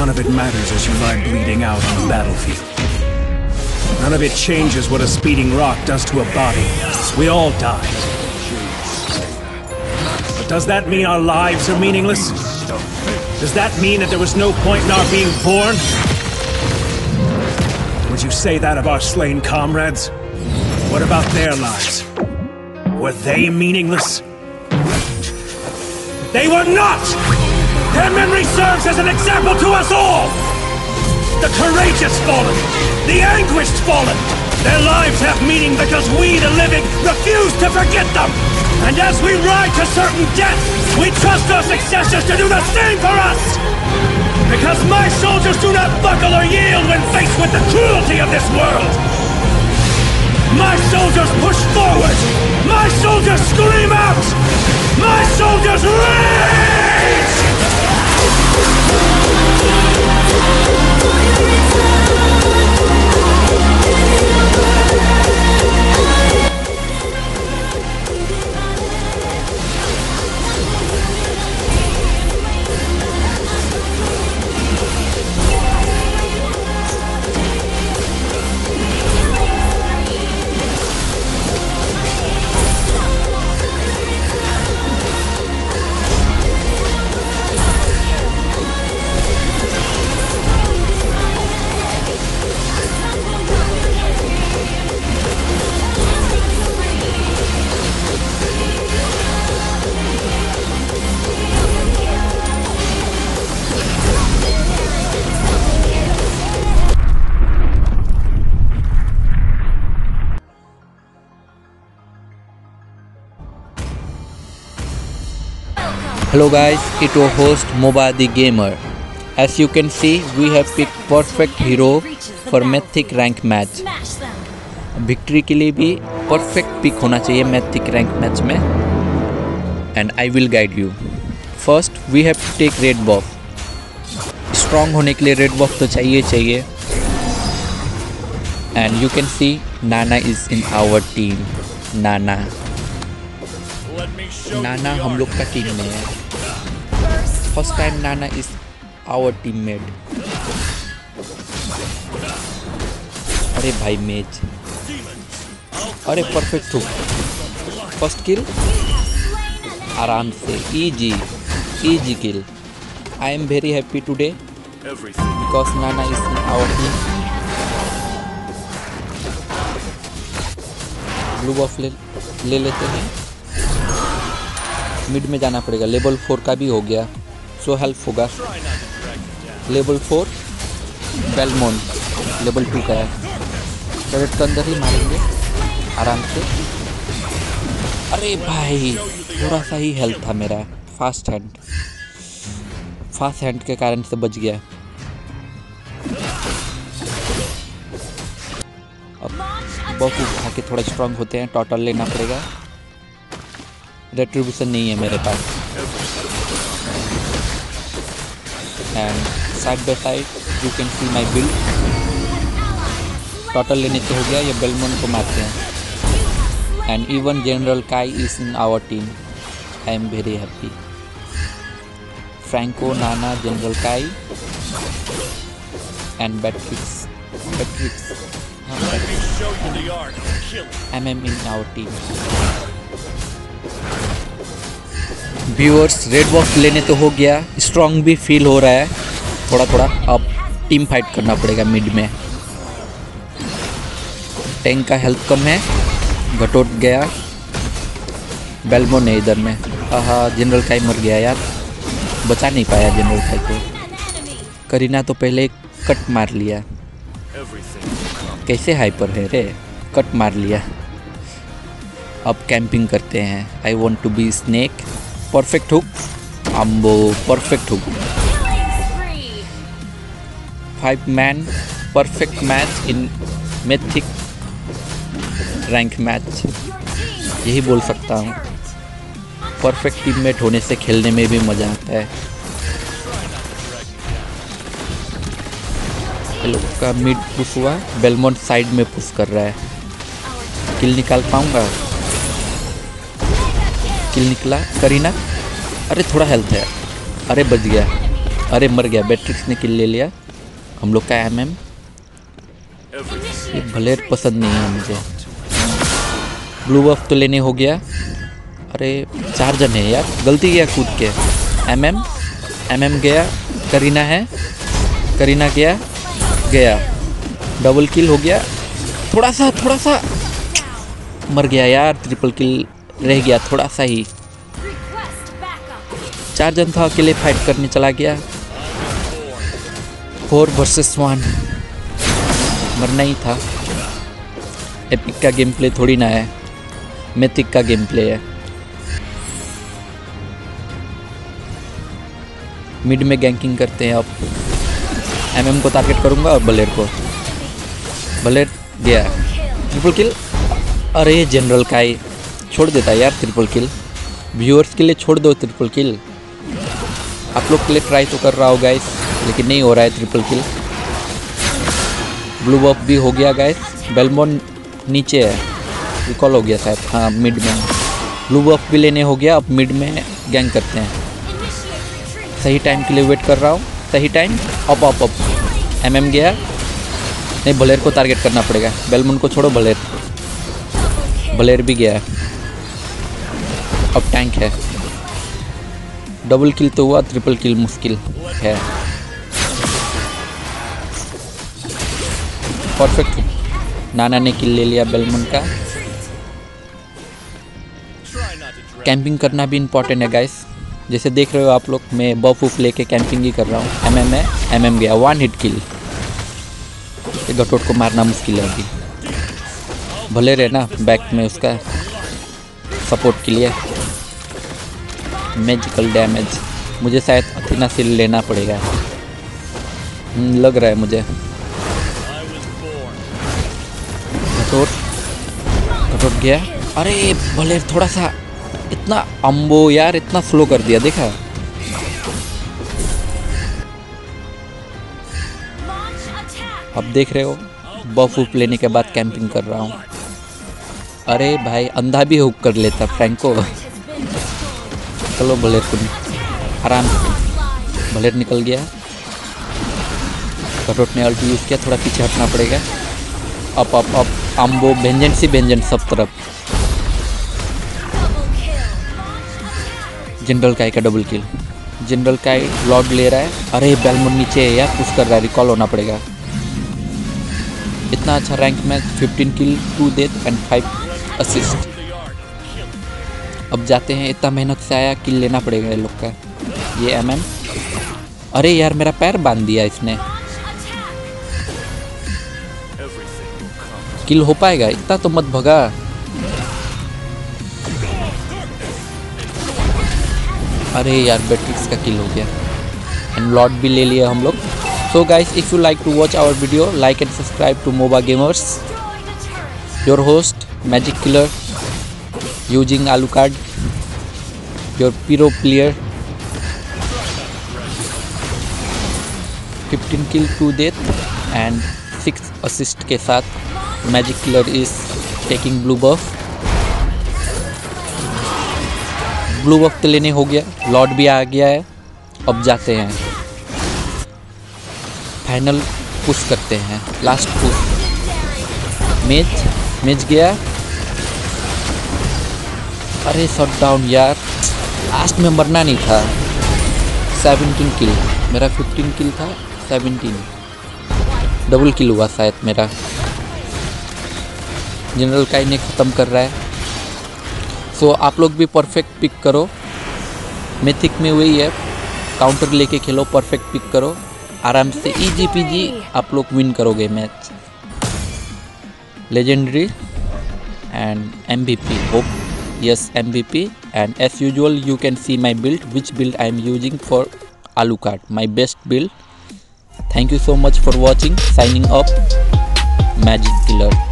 None of it matters as you lie bleeding out on the battlefield. None of it changes what a speeding rock does to a body. We all die. But does that mean our lives are meaningless? Does that mean that there was no point in our being born? Would you say that of our slain comrades? What about their lives? Were they meaningless? They were not! Their memory serves as an example to us all! The courageous fallen, the anguished fallen, their lives have meaning because we, the living, refuse to forget them! And as we ride to certain death, we trust our successors to do the same for us! Because my soldiers do not buckle or yield when faced with the cruelty of this world! My soldiers push forward! My soldiers scream out! My soldiers rage! Thank you. Hello guys, it your host Moba the Gamer. As you can see, we have picked perfect hero for mythic rank match. Victory के लिए भी perfect pick होना चाहिए mythic rank match में. And I will guide you first we have to take red buff strong होने के लिए red बॉफ तो चाहिए चाहिए. And you can C Nana is in our team नाना नाना हम लोग का टीम में है। First time Nana is our teammate अरे भाई मेज अरे परफेक्ट हुक फ़र्स्ट किल आराम से। Easy easy kill I am very happy today because Nana is our team blue buff ले ले लेते हैं। मिड में जाना पड़ेगा। लेवल फोर का भी हो गया। सो हेल्प होगा। Level four Balmond level two का है। टरेट के अंदर ही मारेंगे। आराम से। अरे भाई थोड़ा सा ही हेल्थ था मेरा। फास्ट हैंड फास्ट हैंड के कारण से बच गया। अब बहुत उठा के थोड़ा स्ट्रांग होते हैं। टोटल लेना पड़ेगा। रेट्रीब्यूशन नहीं है मेरे पास। And side by side you can see my bill total लेने से हो गया ये बेलमोन को मारते हैं। And even general Kai is in our team I am very happy Franco Nana general Kai and Beatrix Beatrix M M in our team viewers red box लेने तो हो गया स्ट्रांग भी फील हो रहा है। थोड़ा थोड़ा अब टीम फाइट करना पड़ेगा मिड में। टैंक का हेल्थ कम है, घटोट गया। बेलमोन है इधर में। हाँ जनरल काई मर गया यार। बचा नहीं पाया जनरल काई को। करीना तो पहले कट मार लिया। कैसे हाइपर है रे? कट मार लिया। अब कैंपिंग करते हैं। I want to be snake perfect hook अम्बो perfect hook five man perfect match in mythic rank match यही बोल सकता हूँ। परफेक्ट टीममेट होने से खेलने में भी मज़ा आता है। का मिड पुश हुआ। बेलमोन साइड में पुश कर रहा है। किल निकाल पाऊँगा? किल निकला, करीना। अरे, थोड़ा हेल्थ है। अरे, बच गया। अरे, मर गया। बैट्रिक्स ने किल ले लिया। हम लोग का एम एम ये भलेर पसंद नहीं है मुझे। ब्लू बफ तो लेने हो गया। अरे, चार जन है यार। गलती गया कूद के। एम एम एम एम गया। करीना है। करीना गया। गया। डबल किल हो गया। थोड़ा सा थोड़ा सा। मर गया यार। ट्रिपल किल रह गया थोड़ा सा ही। चार जन था अकेले फाइट करने चला गया। फोर वर्सेस वन मरना ही था। एपिक का गेम प्ले थोड़ी ना है। मेथिक का गेम प्ले है। मिड में गैंकिंग करते हैं अब। एमएम को टारगेट करूँगा और बलेर को। बलेर गया। ट्रिपल किल अरे जनरल का ही। छोड़ देता यार ट्रिपल किल व्यूअर्स के लिए छोड़ दो ट्रिपल किल आप लोग के लिए ट्राई तो कर रहा हो गाइस लेकिन नहीं हो रहा है ट्रिपल किल ब्लू बफ भी हो गया गाइस बेलमोन नीचे है। रिकॉल हो गया शायद हाँ मिड में। ब्लू बफ भी लेने हो गया, अब मिड में गैंग करते हैं। सही टाइम के लिए वेट कर रहा हूँ, सही time up up up M M गया। नहीं भलेर को टारगेट करना पड़ेगा। बेलमुन को छोड़ो भलेर भलेर भी गया अब टैंक है। डबल किल तो हुआ ट्रिपल किल मुश्किल है। परफेक्ट नाना ने किल ले लिया बेलमुन का। कैंपिंग करना भी इम्पोर्टेंट है गाइस जैसे देख रहे हो आप लोग, मैं बफ उफ लेके कैंपिंग ही कर रहा हूँ। एम एम है एम एम गया। वन हिट किल गटोट को मारना मुश्किल है अभी। भले रहे ना बैक में उसका सपोर्ट के लिए। मैजिकल डैमेज मुझे शायद अथीना सिल लेना पड़ेगा। हम्म, लग रहा है मुझे। कटोट कटोट गया। अरे भले थोड़ा सा इतना अम्बो यार इतना स्लो कर दिया देखा। अब देख रहे हो बफ उफ लेने के बाद कैंपिंग कर रहा हूँ। अरे भाई अंधा भी हुक कर लेता फ्रैंको चलो भलेर को आराम से भलेर निकल गया कटोट ने अल्टी यूज़ किया थोड़ा पीछे हटना पड़ेगा। अप अप अप अम्बो व्यंजन से व्यंजन सब तरफ़। जनरल काई का double kill general Kai lord ले रहा है। अरे बेलमुन नीचे है यार पुश कर रहा है रिकॉल होना पड़ेगा। इतना अच्छा rank match 15 kill to death and five assist अब जाते हैं, इतना मेहनत से आया किल लेना पड़ेगा ये लोग का। ये एम एम अरे यार, मेरा पैर बाँध दिया इसने। किल हो पाएगा, इतना तो मत भगा। अरे यार बैट्रिक्स का किल हो गया। एंड लॉट भी ले लिया हम लोग। So guys if you like to watch our video like and subscribe to Moba gamers your host magic killer using Alucard your pro player 15 kill to death and six assist के साथ magic killer is taking blue buff blue वक्त लेने हो गया। Lord भी आ गया है। अब जाते हैं। फाइनल पुश करते हैं। लास्ट पुश मेज मेज गया। अरे शॉट डाउन यार। लास्ट में मरना नहीं था। 17 किल मेरा 15 किल था 17 डबल किल हुआ शायद मेरा। जनरल काई ने ख़त्म कर रहा है। सो so, आप लोग भी परफेक्ट पिक करो। मेथिक में वही है। काउंटर लेके खेलो परफेक्ट पिक करो। आराम से इजी पीजी आप लोग विन करोगे match legendary and M V P hope yes mvp and as usual you can see my build which build i am using for alucard my best build. Thank you so much for watching. Signing up magic killer.